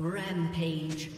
Rampage.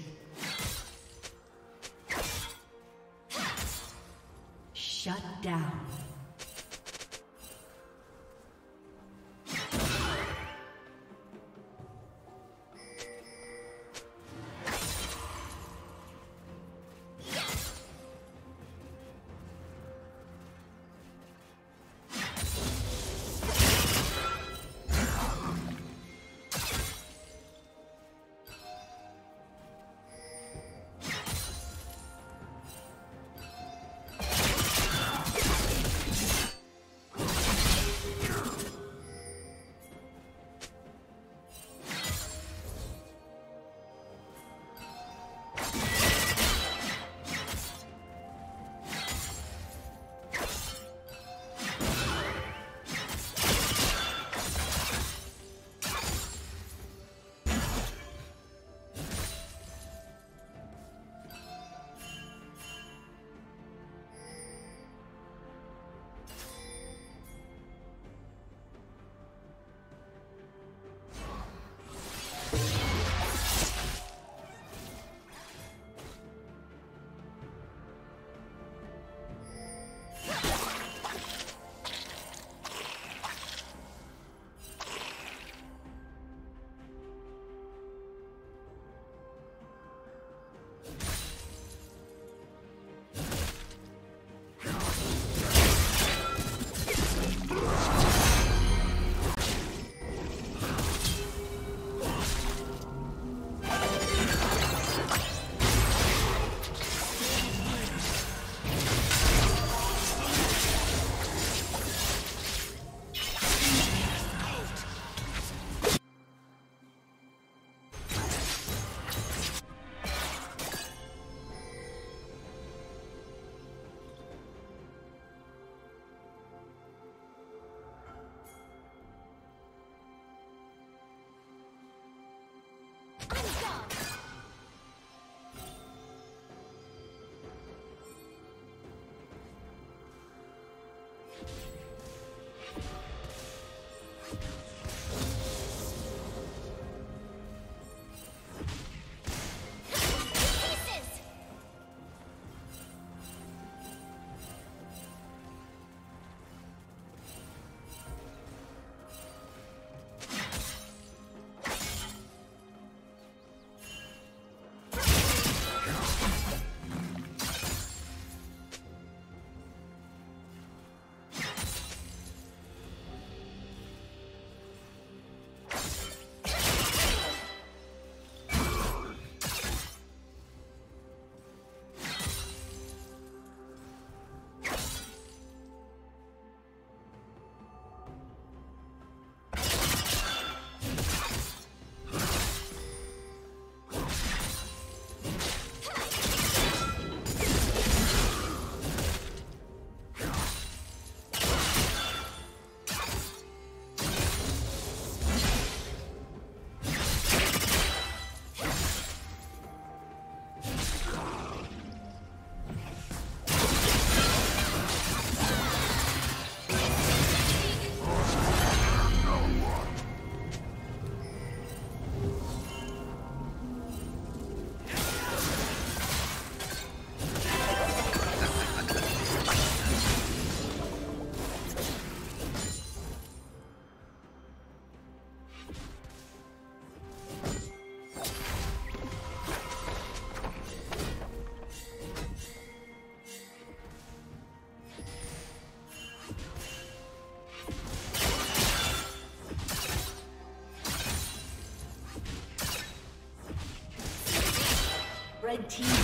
Team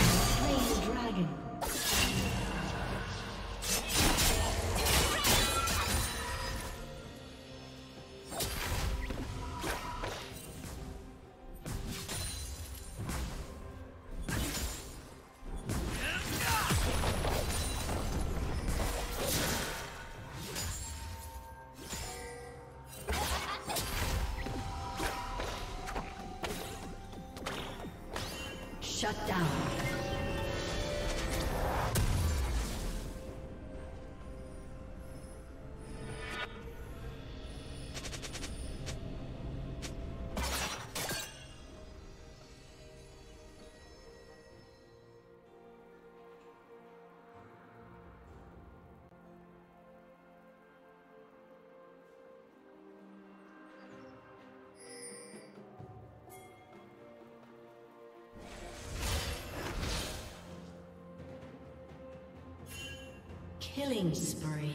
Shut down. Killing spree.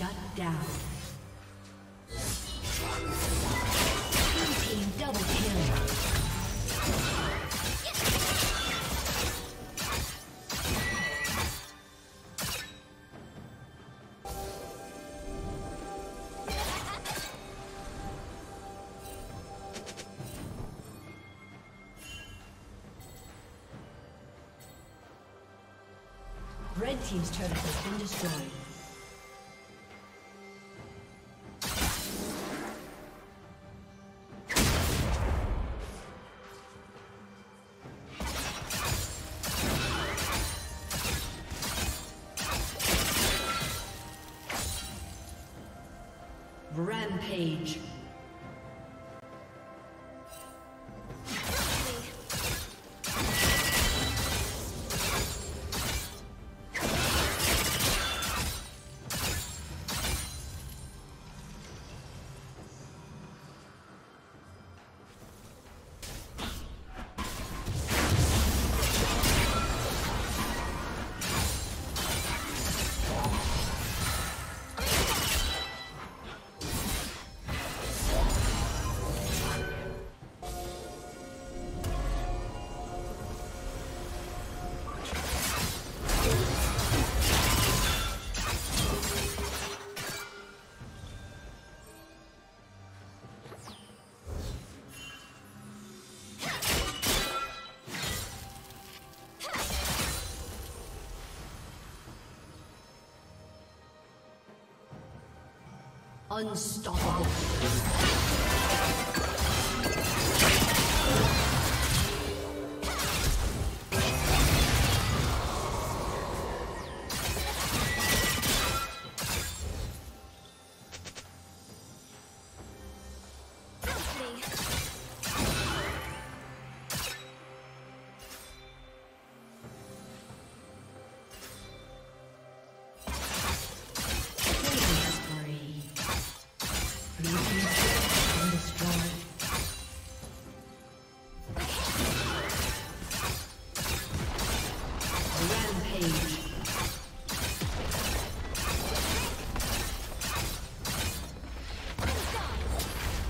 Shut down. Team double kill. Red team's turret has been destroyed. Unstoppable.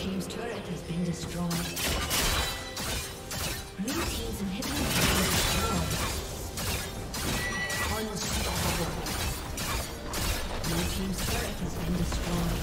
team's turret has been destroyed. Blue team's inhibitor has been destroyed. Unstoppable. Blue team's turret has been destroyed.